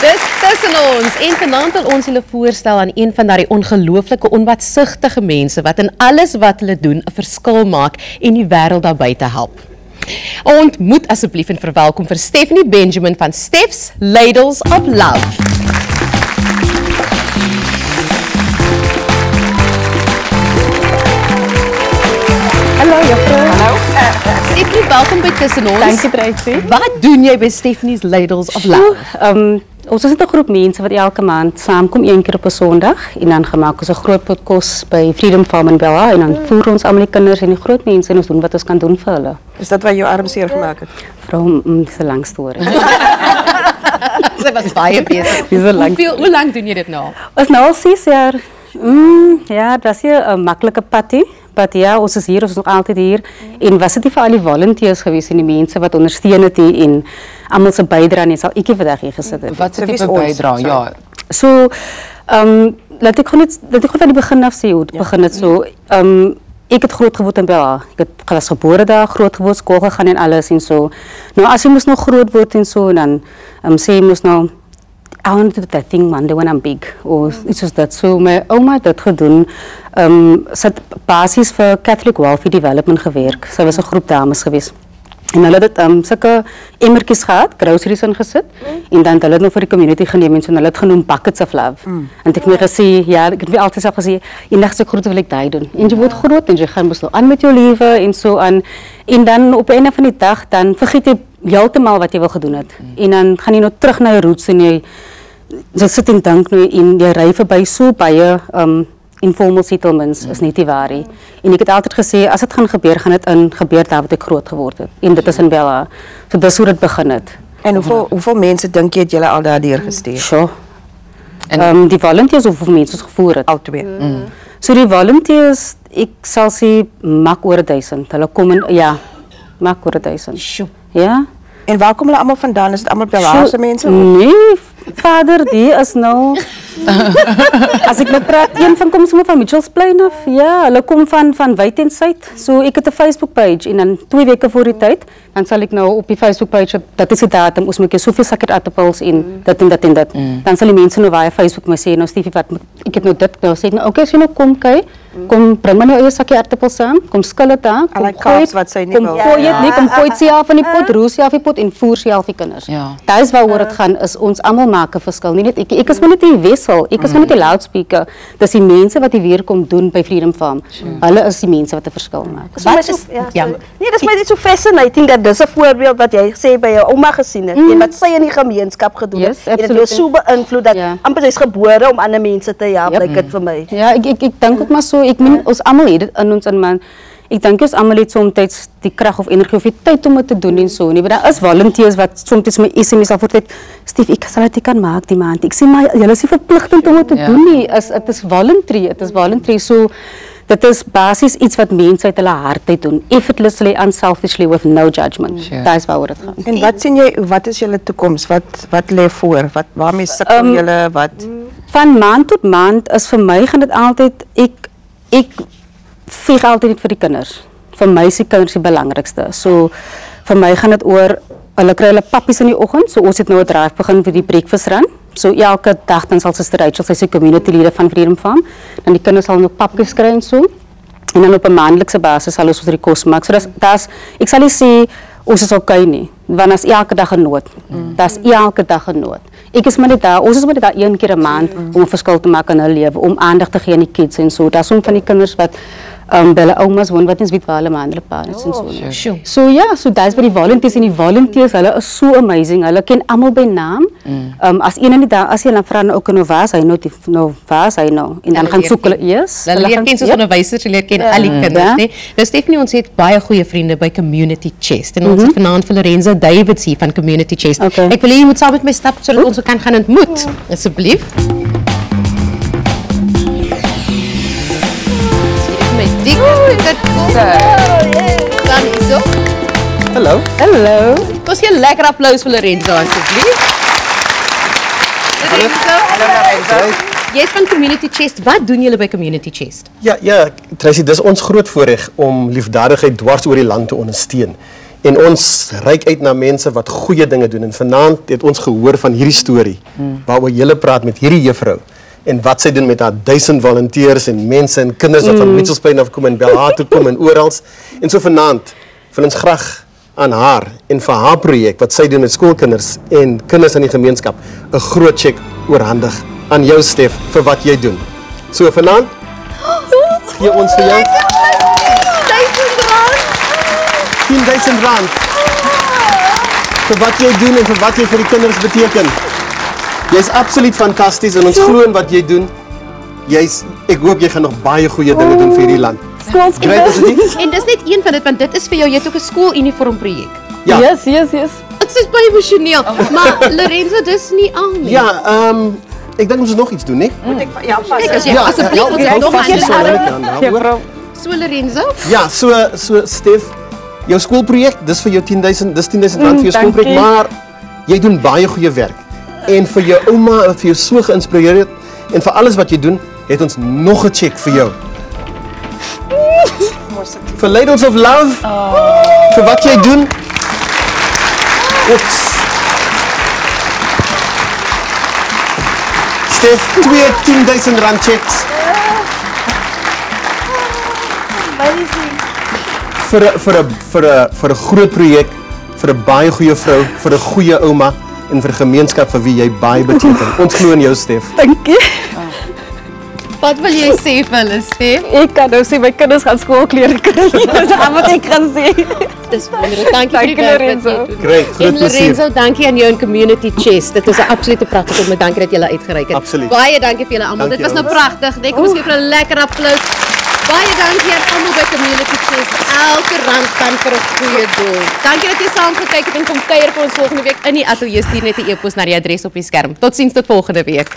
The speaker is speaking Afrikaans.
Dis tussen ons en vanaand wil ons julle voorstel aan een van daardie ongelooflike onwatsigtige mense wat in alles wat hulle doen 'n verskil maak en die wêreld daar buite help. Ontmoet asseblief en verwelkom vir Stephanie Benjamin van Steph's Ladles of Love. Hallo juffrou. Hallo. Stephanie, welkom by Tussen ons. Dankie Tracy. Wat doen jy by Stephanie's Ladles of Love? Ehm um, ons is net 'n groep mense wat elke maand saamkom een keer op 'n Sondag en dan gemaak ons 'n groot pot kos by Freedom Farm in Bella en dan voer ons almal die kinders en die groot mense en ons doen wat ons kan doen vir hulle. Is dat wat jou arm seer gemaak het? Vrou, mm, dis 'n lang storie. Sy was baie besig. Dis 'n lang. Hoeveel, hoe lank doen jy dit nou? Ons nou al 6 jaar. Mm, ja, dat is 'n maklike patty. Maar ja, ons is hier, ons is nog altyd hier. En was dit nie vir al die volunteers gewees en die mense wat ondersteun het hier en almal se bydrae net sal ekie vandag hier gesit het. Wat se tipe ons? bydra? Sorry. Ja. So, ehm laat ek gewoon net laat ek gewoon van die begin af sê hoe dit begin het so. Ehm ek het groot geword in Bella. Ek het was gebore daar, groot geword, skool gegaan en alles en so. Nou as jy moes nog groot word en so dan ehm sê jy moes nou I want to do that thing one day when I'm big. Of iets soos dat. So my ouma het dit gedoen. Ehm um, sy het basies vir Catholic Welfare Development gewerk. Sy was 'n groep dames gewees. En hulle het dit um, sulke emmertjies gehad, groceries ingesit en dan het hulle dit nou vir die community geneem en so hulle het genoem buckets of love. En ek het my gesê, ja, ek het vir altyd self gesê, eendag se groot wil ek daai doen. En jy word groot en jy gaan mos nou aan met jou lewe en so aan en dan op 'n einde van die dag dan vergeet jy heeltemal wat jy wil gedoen het. En dan gaan jy nou terug na jou roots en jy jy sit en dink nou en jy ry verby so baie um informal settlements is net nie waar nie. En ek het altyd gesê as dit gaan gebeur, gaan dit in gebeur daar wat ek groot geword het. En dit is in Bella. So dis hoe dit begin het. En hoeveel hoeveel mense dink jy het julle al daardeur gestuur? En- Ehm um, die volunteers of hoeveel mense ons gevoer het. Al twee. So die volunteers, ek sal sê mak oor 1000. Hulle kom in ja, mak oor 1000. Sjoe. Ja. En waar kom hulle almal vandaan? Is dit almal Bellaarse mense? Nee, vader, die is nou As ek nou praat, een van kom sommer van Mitchells Plain af. Ja, hulle kom van van wyd en suid. So ek het 'n Facebook page en dan 2 weke voor die tyd, dan sal ek nou op die Facebook page dat is die datum, ons moet soveel sakke aardappels en dit en dit en dit. Dan sal die mense nou via Facebook my sê nou Stiefie wat ek het nou dit nou sê nou okay, as jy nou kom kyk, kom bring maar nou eers sakkie aardappels saam, kom skil dit aan, kom gooi wat sy nie kom wil. gooi dit nie, kom gooi dit self in die pot, roer self die pot en voer self die kinders. Ja. Dit is waaroor dit gaan is ons almal maak 'n verskil. Nie net ek ek is maar net die wissel. Ek is maar net die loudspeaker. Dis die mense wat hier weer kom doen by Freedom Farm. Hulle is die mense wat 'n verskil maak. Dis my Wat is- ja, ja. Nee, dis my net so fascinating dat dis 'n voorbeeld wat jy sê by jou ouma gesien het en wat sy in die gemeenskap gedoen Mm. Yes, het. En dit het jou so beïnvloed dat Ja. amper jy's gebore om ander mense te help, Yep. lyk dit vir my. Ja, ek ek ek dink ook maar so. Ek meen ons almal het dit in ons in man. Ek dink ons almal het soms die krag of energie of die tyd om dit te doen en so. Nie, maar daar is volunteers wat soms my SMS af voortyd, "Stief, ek sal dit kan maak die maand." Ek sê maar julle is nie verpligtend om dit te Ja. doen nie. Is dit is voluntary. Dit is voluntary. So dit is basies iets wat mense uit hulle hart uit doen. Effortlessly, unselfishly with no judgment. Sure. Dit is waaroor dit gaan. En wat sien jy wat is julle toekoms? Wat wat lê voor? Wat waarmee sukkel Ehm, julle? Wat van maand tot maand is vir my gaan dit altyd ek ek vlieg altyd vir die kinders. Vir my die kinders die belangrikste. So vir my gaan dit oor hulle kry hulle pappies in die oggend. So ons het nou 'n drive begin vir die breakfast run. So elke dag dan sal Suster Rachel sy se community leader van Freedom Farm, dan die kinders sal nog pappies kry en so. En dan op 'n maandelikse basis sal ons ons die kos maak. So dis dis ek sal nie sê ons is okay nie, want as elke dag 'n nood. Dis elke dag 'n nood. Ek is maar net daar, ons is maar net daar een keer 'n maand om 'n verskil te maak in hulle lewe, om aandag te gee aan die kids en so. Daar's som van die kinders wat um, hulle oumas woon wat ons weet waar hulle maandelik parents en so. nie. Sjoe. So ja, so dis vir die volunteers en die volunteers, hulle is so amazing. Hulle ken almal by naam. Ehm um, as een in die dag, as jy dan vra nou ook nou waar hy nou, die, nou waar hy nou? En dan Hulle gaan leer soek hulle eers. Hulle leer gaan- ken soos ja. onderwysers, hulle leer ken al die kinders, Ja. nee. Nou Stephanie, ons het baie goeie vriende by Community Chest en ons het vanaand vir Lorenza Davids hier van Community Chest. Okay. Ek wil hê jy moet saam met my stap sodat ons kan gaan ontmoet. Asseblief. My dik dit kom. Dan hierso. Hallo. Hallo. Ons gee 'n lekker applous vir Lorenzo asseblief. Lorenzo. Jy's van Community Chest. Wat doen julle by Community Chest? Ja, ja, Tracy, dis ons groot voorreg om liefdadigheid dwars oor die land te ondersteun. En ons reik uit na mense wat goeie dinge doen en vanaand het ons gehoor van hierdie storie waaroor jy praat met hierdie juffrou en wat sy doen met haar duisend volonteërs en mense en kinders wat van Mitchells Plain af kom en Belhar toe kom en oral. En so vanaand wil ons graag aan haar en vir haar projek wat sy doen met skoolkinders en kinders in die gemeenskap 'n groot cheque oorhandig aan jou Stef vir wat jy doen. So vanaand gee ons vir jou 10000 rand vir wat jy doen en vir wat jy vir die kinders beteken. Jy's absoluut fantasties en ons glo in wat jy doen. Jy's ek hoop jy gaan nog baie goeie dinge doen vir hierdie land. Great is dit? nie? En dis net een van dit want dit is vir jou jy het ook 'n skooluniform projek. Ja. Yes, yes, yes. Dit is baie emosioneel, maar Lorenzo dis nie al nie. Ja, ehm ek dink ons moet nog iets doen, né? Moet ek ja, vas. Kyk as jy Ja, asseblief ons het nog aan die arm. daar, Ja. So Lorenzo, Ja, so so Stef, jou skoolprojek, dis vir jou 10000, dis 10000 rand vir jou Mm, skoolprojek, maar jy doen baie goeie werk. En vir jou ouma wat vir jou so geïnspireer het en vir alles wat jy doen, het ons nog 'n cheque vir jou. Vir Ladies of Love. Vir wat jy doen. Oeps. Stef, twee 10000 rand checks. vir 'n- vir 'n vir 'n vir 'n groot projek, vir 'n baie goeie vrou, vir 'n goeie ouma en vir 'n gemeenskap vir wie jy baie beteken. Ons glo in jou, Stef. Dankie. wat wil jy sê vir hulle, Stef? Ek kan nou sê my kinders gaan skoolklere kry. Dis al wat ek kan sê. Dis wonderlik. Dankie vir die Dankie, werk wat Lorenzo. jy doen. Great, groot En plesier. Lorenzo, dankie aan jou en Community Chest. Dit is 'n absolute pragtige om dankie dat jy hulle uitgereik het. Absoluut. Baie dankie vir julle almal. Dit was nou pragtig. Net kom ons gee vir 'n lekker applous. Baie dankie aan almal by Community Chest. Elke rand kan vir 'n goeie doel. Dankie dat jy saam gekyk het en kom kuier vir ons volgende week in die ateljee. Stuur net 'n e-pos na die adres op die skerm. Totsiens tot volgende week.